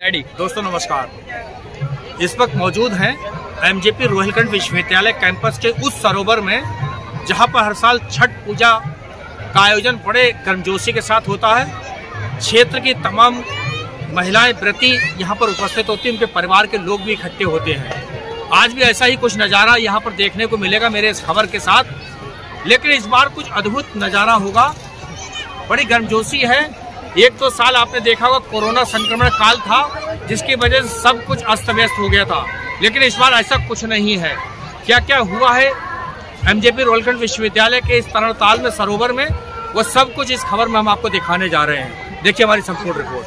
Daddy दोस्तों नमस्कार। इस वक्त मौजूद हैं एमजेपी रोहिलखंड विश्वविद्यालय कैंपस के उस सरोवर में, जहाँ पर हर साल छठ पूजा का आयोजन बड़े गर्मजोशी के साथ होता है। क्षेत्र की तमाम महिलाएँ व्रती यहाँ पर उपस्थित होती हैं, उनके परिवार के लोग भी इकट्ठे होते हैं। आज भी ऐसा ही कुछ नज़ारा यहाँ पर देखने को मिलेगा मेरे इस खबर के साथ। लेकिन इस बार कुछ अद्भुत नज़ारा होगा। बड़ी गर्मजोशी है। एक तो साल आपने देखा होगा, कोरोना संक्रमण काल था, जिसकी वजह से सब कुछ अस्त व्यस्त हो गया था। लेकिन इस बार ऐसा कुछ नहीं है। क्या क्या हुआ है? एमजेपी रोलखंड विश्वविद्यालय के इस तरणताल में, सरोवर में, वो सब कुछ इस खबर में हम आपको दिखाने जा रहे हैं। देखिए हमारी संपूर्ण रिपोर्ट।